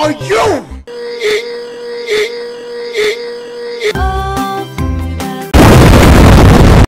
are you?